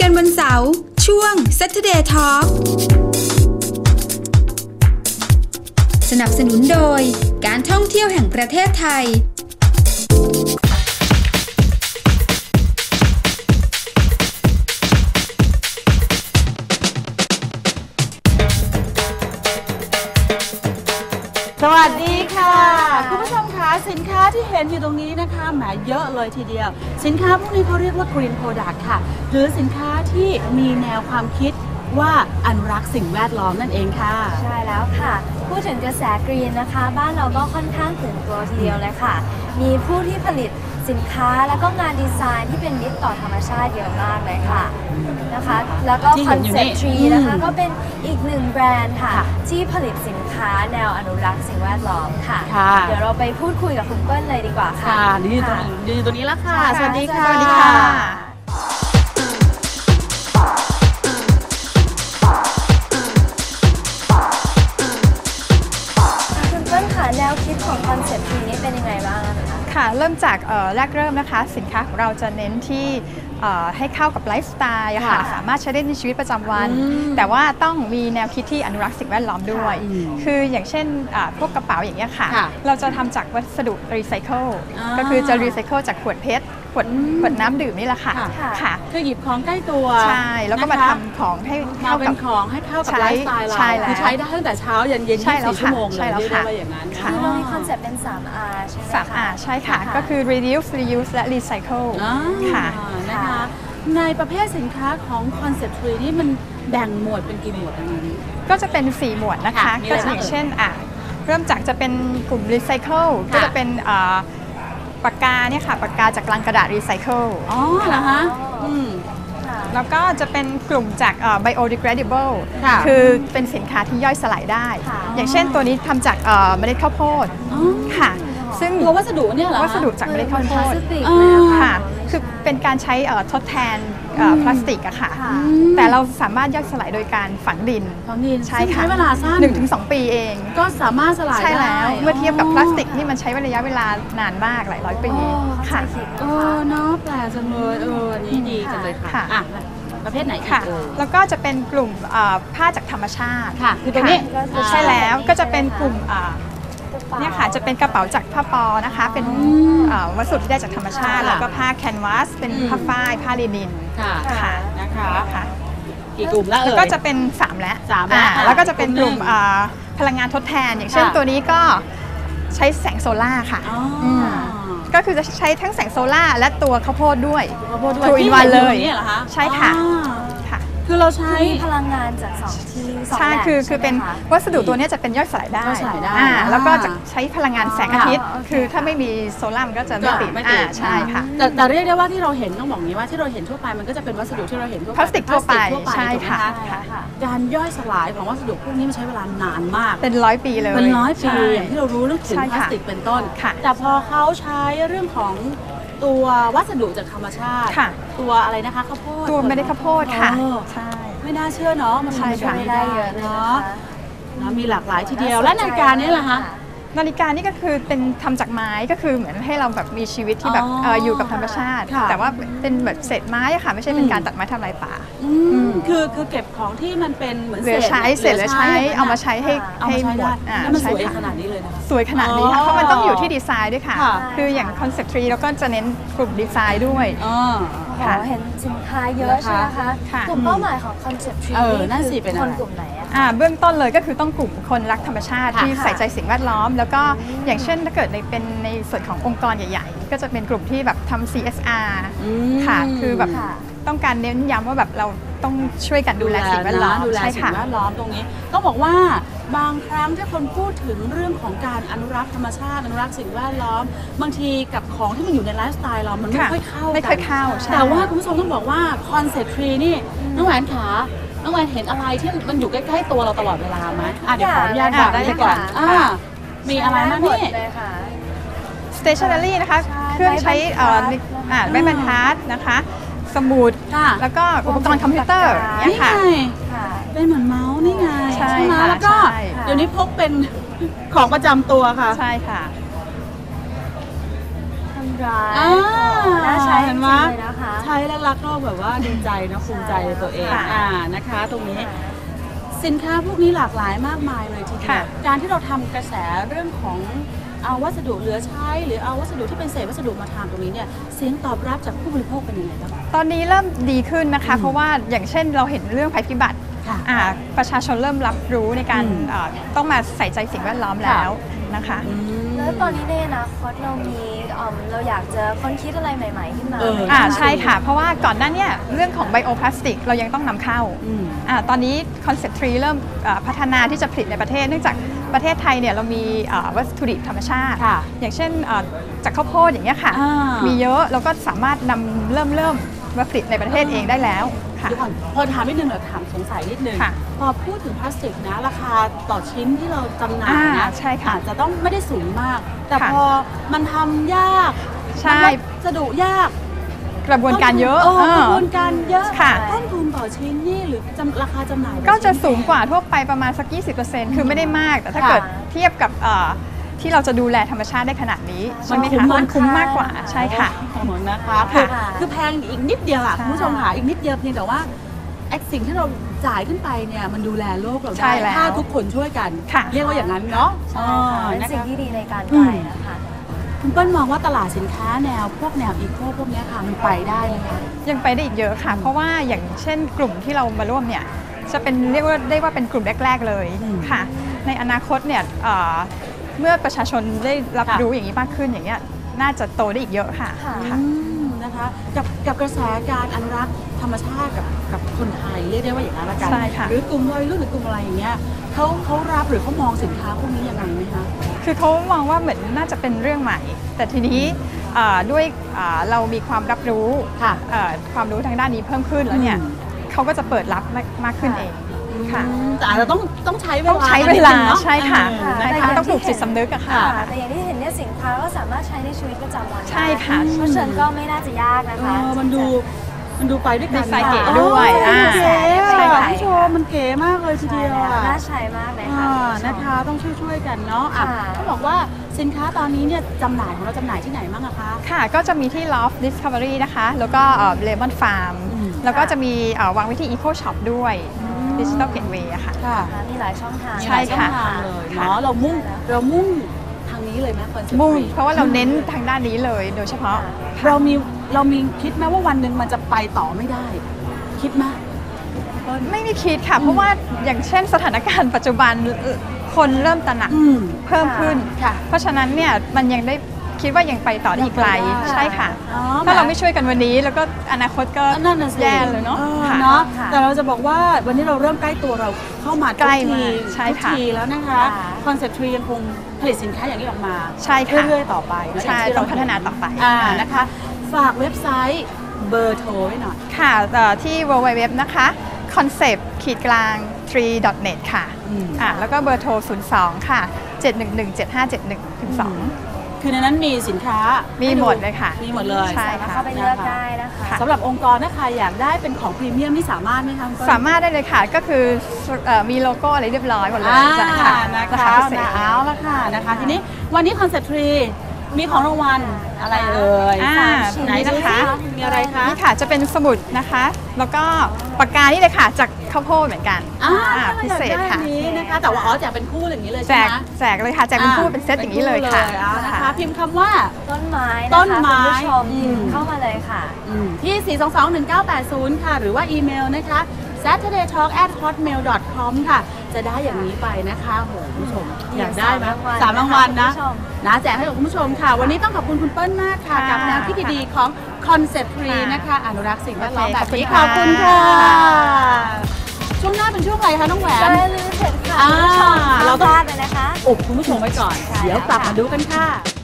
กันวันเสาร์ช่วง Saturday Talk สนับสนุนโดยการท่องเที่ยวแห่งประเทศไทย สินค้าที่เห็นอยู่ตรงนี้นะคะแหมเยอะเลยทีเดียว สินค้าพวกนี้เขาเรียกว่า Green Product ค่ะ หรือสินค้าที่มีแนวความคิดว่าอนุรักษ์สิ่งแวดล้อมนั่นเองค่ะ ใช่แล้วค่ะ พูดถึงกระแสกรีนนะคะ บ้านเราก็ค่อนข้างตื่นตัวทีเดียวเลยค่ะ มีผู้ที่ผลิต สินค้าแล้วก็งานดีไซน์ที่เป็นมิตรต่อธรรมชาติเยอะมากเลยค่ะนะคะ แล้วก็ที่คเห็อนนอยู่เซ็นี่ปต์ทรีอืมนะคะก็เป็นอีกหนึ่งแบรนด์ค่ะค่ะ ที่ผลิตสินค้าแนวอนุรักษ์สิ่งแวดล้อมค่ะ ค่ะ เดี๋ยวเราไปพูดคุยกับคุณเปิ้ลเลยดีกว่าค่ะ ค่ะ นี่อยู่ตรงนี้ยืนอยู่ตรงนี้แล้วค่ะค่ะ สวัสดีค่ะ สวัสดีค่ะ ค่ะ เริ่มจากแรกเริ่มนะคะ สินค้าของเราจะเน้นที่ ให้เข้ากับไลฟ์สไตล์อะค่ะค่ะสามารถใช้ได้ในชีวิตประจำวันอืมแต่ว่าต้องมีแนวคิดที่อนุรักษ์สิ่งแวดล้อมด้วยอืมคืออย่างเช่นอ่าพวกกระเป๋าอย่างเงี้ยค่ะค่ะเราจะทำจากวัสดุรีไซเคิลอ่าก็คือจะรีไซเคิลจากขวด PET ขวดอืมขวดน้ำดื่มนี่แหละค่ะค่ะค่ะคือหยิบของใกล้ตัวใช่แล้วก็มานะคะทำของให้มาเข้าเป็กับนของให้เข้ากับใช้ไลฟ์สไตล์เราใช่แล้วคือใช้ได้ตั้งแต่เช้ายันเย็นใช่แล้ว24ชั่วโมงเลใช่ยแล้วเรียกได้ค่ะว่าอย่างนั้นค่ะคือเรามีคอนเซ็ปต์เป็น 3R ใช่ไหมคะสามอ่าใช่ค่ะค่ะ ก็คือ reduce reuse และ recycle อ่าค่ะ นะคะ ในประเภทสินค้าของ Concept Tree นี่มันแบ่งหมวดเป็นกี่หมวดอันนี้ ก็จะเป็น 4 หมวดนะคะ ค่ะมีก็อะไรจะบ้างอย่างเช่นอะเริ่มจากจะเป็นกลุ่มรีไซเคิลก็จะเป็นอ่าปากกาเนี่ยค่ะปากกาจากลังกระดาษรีไซเคิลอ๋อเหรอคะอืมค่ะแล้วก็จะเป็นกลุ่มจากเอ่อ biodegradable ค่ะคือเป็นสินค้าที่ย่อยสลายได้ ค่ะ อย่างเช่นตัวนี้ทำจากเอ่อเมล็ดข้าวโพดอ๋อ ค่ะ ซึ่งตัววัสดุเนี่ยเหรอคะวัสดุจากเมล็ดข้าวโพพลาดสติกอ่าเลยอะค่ะค่ะคือเป็นการใช้เอ่อทดแทนเอ่ออมพลาสติกอะค่ะค่ะ แต่เราสามารถย่อยสลายโดยการฝังดินของดินใช่ซึ่งค่ะใช้เวลาสั้นหนึ่งถึงสองปีเอง ก็สามารถสลายใช่แล้วได้เมื่อเทียบกับพลาสติกนี่มันใช้ระยะเวลานานมากหลายร้อยปีโอ้ค่ะเข้าใจผิดเออเนาะแปลกจังเลยเอออันนี้ดีจังเลยค่ะค่ะอะประเภทไหนอีกค่ะเอ่ยแล้วก็จะเป็นกลุ่มเอ่อผ้าจากธรรมชาติค่ะคือตรงนี้ค่ะใช่แล้วก็จะเป็นกลุ่ม เอ่อเนี่ยค่ะจะเป็นกระเป๋าจากผ้าปอนะคะ เป็นอืมเอ่อวัสดุที่ได้จากธรรมชาติ ค่ะแล้วก็ผ้า canvas เป็นอืมผ้าฝ้าย ผ้าลินินค่ะ ค่ะนะคะค่ะกี่กลุ่มแล้วเอ่แล้วย ก็จะเป็น 3 แล้วสามแล้วอ่อะแล้วก็จะเป็นกกลุ่ลุ่มมหนึ่งอ่าพลังงานทดแทน อย่างเช่นค่ะตัวนี้ก็ใช้แสงโซล่าร์ค่ะอ๋อมก็คือจะใช้ทั้งแสงโซล่าร์และตัวข้าวโพดด้วย ข้าวโพดด้วย Two in ที่ one ห็เลยอนี่เหรอคะใช่ค่ะ อ๋อ ค่ะคือเราใช้ มีพลังงานจากสองที่สองใช่แหล่งคือใช่คือไหมเป็นคะวัสดุตัวเนี้ยจะเป็นย่อยสลายได้ย่อยสลายได้อ่าอ่าแล้วก็จะใช้พลังงานแสงอาทิตย์ อ๋อโอเค คือถ้าไม่มีโซล่าร์มันก็จะไม่ติดไม่ติด อ่าใช่ค่ะ แต่แต่เรียกได้ว่าที่เราเห็นต้องบอกอย่างนี้ว่าที่เราเห็นทั่วไปมันก็จะเป็นวัสดุที่เราเห็นทั่วไปพลาสติกทั่วไปพลาสติกทั่วไปใช่ถูกไหมค่ะ ใช่ค่ะ การย่อยสลายของวัสดุพวกนี้มันใช้เวลานานมาก เป็นร้อยปีเลยเป็นร้อยปีใช่ อย่างที่เรารู้เรื่องถุงใช่ค่ะพลาสติกเป็นต้น ค่ะแต่พอเขาใช้เรื่องของ ตัววัสดุจากธรรมชาติ ค่ะ ตัวอะไรนะคะข้าวโพดตัวไม่ได้ข้าวโพดค่ะ เออใช่ ไม่น่าเชื่อเนาะมันใช่ทำค่ะไม่ได้ได้เยอะเลยนะเนาะคะนะมีหลากหลายทีเดียวและนาฬิกานี่แหละคะ นาฬิกานี่ก็คือเป็นทำจากไม้ก็คือเหมือนให้เราแบบมีชีวิตที่แบบอ๋อเอ่ออยู่กับธรรมชาติค่ะแต่ว่าเป็นแบบเศษไม้อะค่ะ ไม่ใช่เป็อืนมการตัดไม้ทำลายป่าอืมคือคือเก็บของที่มันเป็นเหมือนเหลือใช้เศษเหลือใช้เอามาใช้ให้เอาให้มาใช้หมได้หมดอ่าแล้วมันใช่ค่ะสวยขนาดนี้เลยนะคะสวยขนาดนี้ค่ะอ๋อเพราะมันต้องอยู่ที่ดีไซน์ด้วยค่ะค่ะ คืออย่าง Concept Tree เราก็จะเน้นกลุ่มดีไซน์ด้วยอ๋อโอ้โหค่ะเห็นสินค้าเยอะใช่ไหมคะค่ะ กลุ่มเป้าหมายของ Concept Tree เออนั่นสิคืออะไรเป็นคอะไรนกลุ่มไหนอะคะอ่าเบื้องต้นเลยก็คือต้องกลุ่มคนรักธรรมชาติค่ะที่ใส่ค่ะใจสิ่งแวดล้อม แล้วก็อย่างเช่นถ้าเกิดในเป็นในส่วนขององค์กรใหญ่ ๆ ก็จะเป็นกลุ่มที่แบบทำ CSR อืม ค่ะ คือแบบค่ะ ต้องการเน้นย้ำว่าแบบเราต้องช่วยกันดูแลสิ่งแวดล้อมดูแลใช่สิ่ค่ะงแวดล้อมตรงนี้ต้องบอกว่า บางครั้งถ้าคนพูดถึงเรื่องของการอนุรักษ์ธรรมชาติอนุรักษ์สิ่งแวดล้อม บางทีกับของที่มันอยู่ในไลฟ์สไตล์เรามันไม่ค่ะค่อยเข้าไม่ค่อยเข้าใช่ แต่ว่าคุณผู้ชมต้องบอกว่าConcept Tree นี่น้องแหวนขาน้องแหวนเห็นอะไรที่มันอยู่ใกล้ๆตัวเราตลอดเวลาไหมอะเดี๋ยวขออนุญาตค่ะบอกได้ได้เลยก่อนค่ะ อ่ามีอะไรบ้างนี่ใช่หมดเลยค่ะ stationery นะคะ ใช่เครื่องใช้เอ่อไม้บรรทัดอ่าไม้บรรทัดนะคะ สมุด ค่ะแล้วก็อุปกรณ์คอมพิวเตอร์อย่างนี่เงี้ยไงค่ะค่ะ เป็นเหมือนเมาส์นี่ไงใช่ไหมค่ะแล้วก็ใช่เดี๋ยวนี้พกเป็น ของประจำตัวค่ะใช่ค่ะทำร้ายอ่าน่าใช้จเห็รินงไหมๆเลยนะคะ ใช้แล้วรักก็แบบว่าดีใจนะภูมิใจในตัวเองค่ะ อ่านะคะ ตรงนี้ สินค้าพวกนี้หลากหลายมากมายเลยทีเดียค่ะวการที่เราทำกระแสเรื่องของเอาวัสดุเหลือใช้ หรือเอาวัสดุที่เป็นเศษวัสดุมาทำตรงนี้เนี่ยเสียงตอบรับจากผู้บริโภคเป็นยังไงบ้าง ตอนนี้เริ่มดีขึ้นนะคะอืมเพราะว่าอย่างเช่นเราเห็นเรื่องภัยพิบัติค่ะ อ่าประชาชนเริ่มรับรู้ในการอืมเอ่อต้องมาใส่ใจสิ่งแวดล้อมแล้วนะคะ แล้วตอนนี้ในอนาคตเรามีเอิ่มเราอยากจะค้นคิดอะไรใหม่ ๆ ขึ้นมาเออ ไหมอ่าคะ ใช่ค่ะ เพราะว่าก่อนหน้าเนี้เรื่องของไบโอพลาสติกเรายังต้องนำเข้าอืม อ่าตอนนี้ Concept Tree เริ่มเอ่อพัฒนาที่จะผลิตในประเทศ เนื่องจากประเทศไทยเนี่ยเรามีเอ่อวัตถุดิบธรรมชาติ ค่ะอย่างเช่นเอ่อจากข้าวโพดอย่างเงี้ยค่ะ อ่ามีมีเยอะแล้วก็สามารถนำเริ่มเริ่มมาผลิตในประเทศเองได้แล้ว ค่ะเดี๋ยวก่อนพอถามนิดนึงเดี๋ยวถามสงสัยนิดนึงค่ะพอพูดถึงพลาสติกนะ ราคาต่อชิ้นที่เราจำหน่ายอ่านะใช่ค่ะอาจจะต้องไม่ได้สูงมาก แต่ค่ะ พอมันทำยากใช่สะดุยากกระบวนการเยอะต้นทุนเอเอออ กระบวนการเยอะค่ะ ต้นทุนต่อชิ้นนี่หรือจำราคาจำหน่ายต่อก็จะชิ้นสูงกว่าทั่วไปประมาณสัก 20%คือไม่ได้มาก แต่ถ้าค่ะเกิดเทียบกับเอ่อ ที่เราจะดูแลธรรมชาติได้ขนาดนี้ใช่ไหมมันคุ้คะมมันคุ้มมากกว่าใช่ค่ะโอ้โหนะคะคือค่ะ คือแพงอีกนิดเดียวอะใช่คุณผู้ชมค่ะอีกนิดเดียวเพียงแต่ว่าไอ้สิ่งที่เราจ่ายขึ้นไปเนี่ยมันดูแลโลกเราใช่ได้แล้วถ้าทุกคนช่วยกัน ค่ะ เรียกว่าอย่างนั้นเนาะใช่ค่ะอ๋อเป็นนะสิ่งคะที่ดีในการอืไปมนะคะ คุณเปิ้ลมองว่าตลาดสินค้าแนวพวกแนวอีโคพวกเนี้ยค่ะมันไปได้ไหมคะ ยังไปได้อีกเยอะค่ะ เพราะว่าอย่างเช่นกลุ่มที่เรามาร่วมเนี่ยจะเป็นเรียกว่าได้ว่าเป็นกลุ่มแรก ๆ เลยอืมค่ะ ในอนาคตเนี่ยเอ่อ เมื่อประชาชนได้รับค่ะ รู้อย่างนี้มากขึ้นอย่างเงี้ยน่าจะโตได้อีกเยอะค่ะค่ะ ค่ะ อืมนะคะกับกับกระแสการอนุรักษ์ธรรมชาติกับกับคนไทยเรียกได้ว่าอย่างนั้นละกันใช่ค่ะ หรือกลุ่มวัยรุ่นหรือกลุ่มอะไรอย่างเงี้ยเขาเขารับหรือเขามองสินค้าพวกนี้ยังไงไหมคะ คือเขามองว่าเหมือนน่าจะเป็นเรื่องใหม่ แต่ทีนี้เอ่อด้วยเอ่อเรามีความรับรู้ค่ะ เอ่อความรู้ทางด้านนี้เพิ่มขึ้นแล้วเนี่ยอืม เขาก็จะเปิดรับมากมากขึ้นค่ะเอง ค่ะอืมแต่อาจจะต้องต้องใช้เวลาต้องใช้เวลานิดนึงเนอะใช่ค่ะเออแต่นะย่าคะงต้องปลูกจิตสำนึกอะค่ะค่ะ แต่อย่างที่เห็นเนี่ยสินค้าก็สามารถใช้ในชีวิตประจำวันได้ใช่ค่ะเพราะฉะนั้นก็ไม่น่าจะยากนะเอคะอมันดูมันดูไปด้วยกันดีไซน์เก๋ค่ะด้วยเอออ่าเก๋ใช่อะค่ะ คุณผู้ชมมันเก๋มากเลยทีใช่เดียวแล้วอะน่าใช้มากเลยค่ะอ่าณผู้ชม นะคะต้องช่วยๆกันเนาะอะค่ะ เขาบอกว่าสินค้าตอนนี้เนี่ยจำหน่ายของเราจำหน่ายที่ไหนบ้างอะคะ ค่ะ ก็จะมีที่ Loft Discovery นะคะ แล้วก็เลมอนฟาร์ม อืม แล้วก็จะมีเอ่อวางไว้ที่ Eco Shop ด้วย Digital Gateway อะค่ะ ค่ะนะคะมีหลายช่องทางใช่ค่ะ มีหลายช่องทางเลยเนาะเรามุ่งเรามุ่งทางนี้เลยไหมคอนเซ็ปต์มุ่งเพราะว่าเราเน้นทางด้านนี้เลยโดยเฉพาะเรามีเรามีคิดไหมว่าวันหนึ่งมันจะไปต่อไม่ได้ คิดไหมไม่มีคิดค่ะ เพราะว่าอย่างเช่นสถานการณ์ปัจจุบันเอ่อคนเริ่มตระหนักอืมเพิ่มขึ้นค่ะเพราะฉะนั้นเนี่ยมันยังได้ คิดว่ายังไปต่อได้อีกไกลยังไปได้ใช่ค่ะ อ๋อถ้าเราไม่ช่วยกันวันนี้ แล้วก็อนาคตก็นั่นน่ะสิแย่เลยเนาะออค่ะ เนาะค่ะแต่เราจะบอกว่าวันนี้เราเริ่มใกล้ตัวเราเข้ามาใกล้ทุมากทีใช่ทุกค่ะทีแล้วนะคะค่ะ Concept Tree ยังคงผลิตสินค้าอย่างนี้ออกมาใช่ค่ะ เรื่อยๆต่อไปนะใช่ย่ที่เรต้องพัฒนาต่อไปอ่าค่ะนะคะ ฝากเว็บไซต์เบอร์โทรไว้หน่อย ค่ะเอ่อที่ www นะคะ concept ขีดกลาง tree.net ค่ะอืม อ่าแล้วก็เบอร์โทร 02 ค่ะ 711 7571ถึง2 คือในนั้นมีสินค้ามีให้หมดเลยค่ะมีหมดเลยใช่สามารถเข้าไปเลือกได้นะคะสำหรับองค์กรถ้าใครอยากได้เป็นของพรีเมียมนี่สามารถไหมคะคุณเปิ้ลสามารถได้เลยค่ะก็คือเอ่อมีโลโก้อะไรเรียบร้อยหมดเลยอ่าจ้ะนะค่ะคะราคาพิเศษนะเอาละค่ะนะคะทีนี้วันนี้ Concept Tree มีของรางวัลอะไรเอ่ยอ่าไหนนะคะ มีอะไรคะ นี่ค่ะจะเป็นสมุดนะคะ แล้วก็ปากกานี่เลยค่ะจากข้าวโพดเหมือนกันอ่าอ่าพิเศษค่ะอยากได้อันนี้นะคะ แต่ว่าอ๋อแจกเป็นคู่อย่างนี้เลยแจใช่กไหมแจกเลยค่ะแจกเป็นคู่เป็นเซตอย่างนี้เลยค่ะป็นคู่เลยอ่านะคะค่ะพิมพ์คำว่า ต้นไม้นะคะต้นไม้คุณผู้ชมอืม เข้ามาเลยค่ะ อืมที่ 4221980 ค่ะ หรือว่าอีเมลนะคะ saturday talk at hotmail com ค่ะ จะได้อย่างนี้ไปนะคะโหคุณผู้ชม อยากได้ไหมสามรางวัลสามรางวัลนะ คุณผู้ชม นะแจกให้กับคุณผู้ชมค่ะ วันนี้ต้องขอบคุณคุณเปิ้ลมากค่ะ ค่ะกับแนวคิดดีๆของ Concept Tree ค่ะนะคะ อนุรักษ์สิ่งแวดล้อมโอเคแบบนี้ขขออบบคุคุณณค่ะ ค่ะ ช่วงหน้าเป็นช่วงอะไรคะน้องแหวนใช่ลิมิเต็ดค่ะอ่า คุณผู้ชมเราเราต้องพลาดเลยนะคะ อุบคุณผู้ชมไว้ก่อน ใช่เดี๋ยวแล้วกลับค่ะ มาดูกันค่ะ